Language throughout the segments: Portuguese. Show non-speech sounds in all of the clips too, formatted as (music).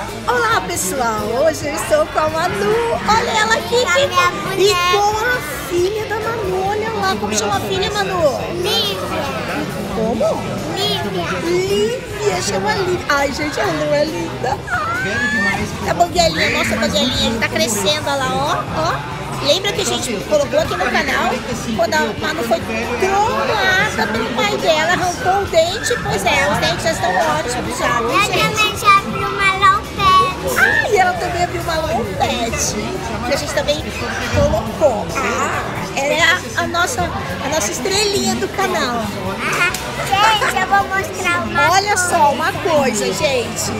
Olá pessoal, hoje eu estou com a Manu, olha ela aqui, Tá e com a filha da Manu, olha lá, como chama a filha Manu? Lívia. Como? Lívia. Lívia, chama Lívia. Ai gente, a Manu é linda. A banguelinha, nossa banguelinha, que tá crescendo olha lá, ó, ó. Lembra que a gente colocou aqui no canal, quando a Manu foi trollada pelo pai dela, arrancou o dente, pois é, os dentes já estão ótimos já, viu Eu também já abri uma. Ah, e ela também abriu uma lompete, que a gente também colocou. Ah, ela é a, a nossa, a nossa estrelinha do canal. Ah, gente, eu vou mostrar uma Olha coisa. só uma coisa, gente.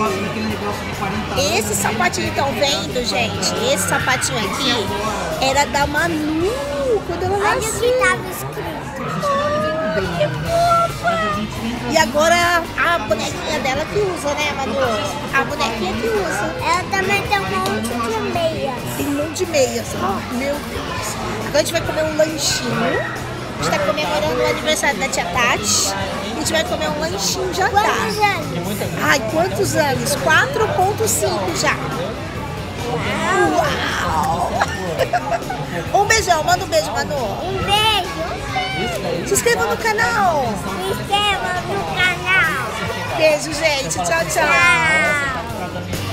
Esse sapatinho estão vendo, gente? Esse sapatinho aqui era da Manu quando ela Olha o que nasceu. estava escrito. Que fofa! E agora a bonequinha dela que usa, né, Manu? A bonequinha que usa. Ela também tem um monte de meias. Tem um monte de meias. ó. meu Deus. Agora a gente vai comer um lanchinho. A gente tá comemorando o aniversário da tia Tati. A gente vai comer um lanchinho já Quantos tá. anos? Ai, quantos anos? 4.5 já. Uau! (laughs) Um beijão, manda um beijo, Manu. Um beijo. Se inscreva no canal. Se inscreva no canal. Beijo, gente. Tchau, tchau. Tchau.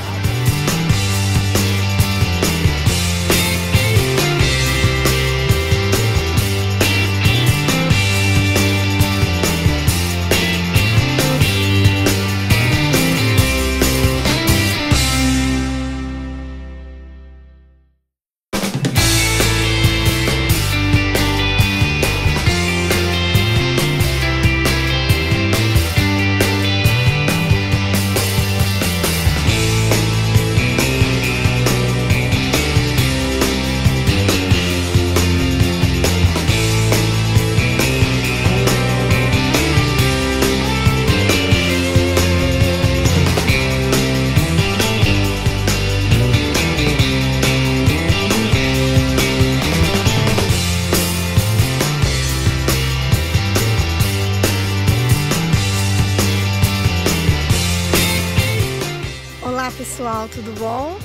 Pessoal, tudo bom?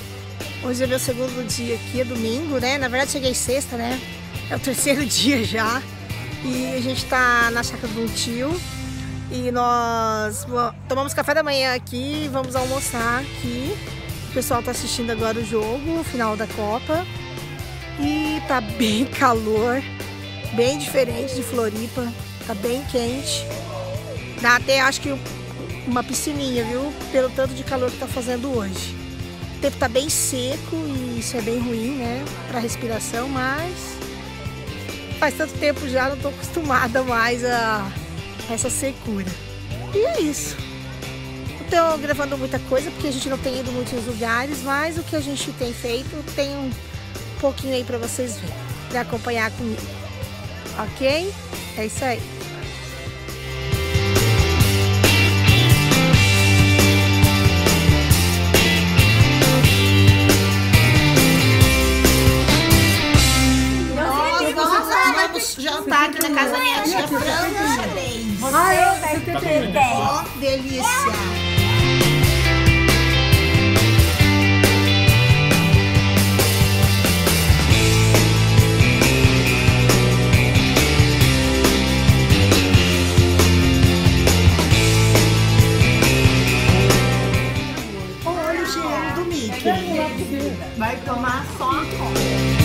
Hoje é meu segundo dia aqui, é domingo, né? Na verdade cheguei sexta, né? É o terceiro (laughs) dia já. E a gente tá na chácara do tio. E nós tomamos café da manhã aqui, vamos almoçar aqui. O pessoal tá assistindo agora o jogo, o final da Copa. E tá (laughs) bem calor, bem diferente de Floripa. Tá bem quente. Dá até acho que uma piscininha, viu? Pelo tanto de calor que tá fazendo hoje. O tempo tá bem seco e isso é bem ruim, né? Pra respiração, mas faz tanto tempo já, não tô acostumada mais a essa secura. E é isso. Não tô gravando muita coisa porque a gente não tem ido muitos lugares, mas o que a gente tem feito tem um pouquinho aí pra vocês verem, pra acompanhar comigo. Ok? É isso aí. Casa da minha tia Franca Xadrez. Ó, delícia! Olha o cheiro do Mickey. Vai tomar só a coca.